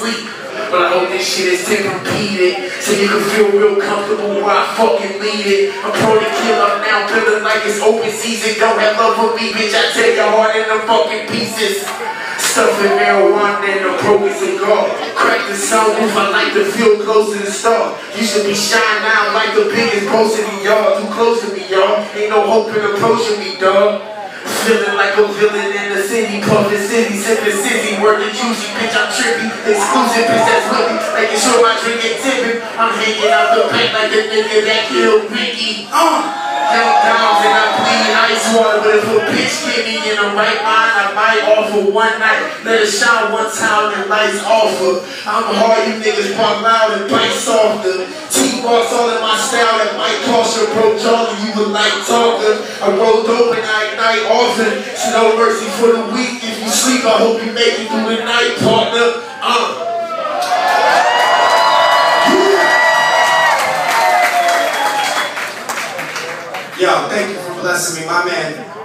sleep. But I hope this shit is Tempur-Pedic So you can feel real comfortable where I fucking lead it. I'm prone to kill up now, feeling like it's open season. Don't have love for me, bitch, I tear your heart into fucking pieces. Stuffing marijuana and the broken cigar. Crack the sunroof, I like to feel close to the star. You should be shining out like the biggest boss in the yard. Too close to me, y'all. Ain't no hope in approaching me, dog Feeling like a villain in city, puffin' city, sippin' sizzy, working juicy, bitch, I'm trippy, exclusive, bitch, that's with me, making sure my drink ain't tipping, I'm hanging out the bank like the nigga that killed Ricky, uh! Young dogs and I bleed ice water, but if a bitch get me in the right mind, I might offer one night, let it shine one time and lights offer, I'm hard, you niggas pop loud and bite softer, T-Boss all in my style that might cost your bro Charlie, you would like talker, I roll dope and I ignite often. So no mercy for the weak. If you sleep, I hope you make it through the night, partner. Uh. Yo, thank you for blessing me, my man.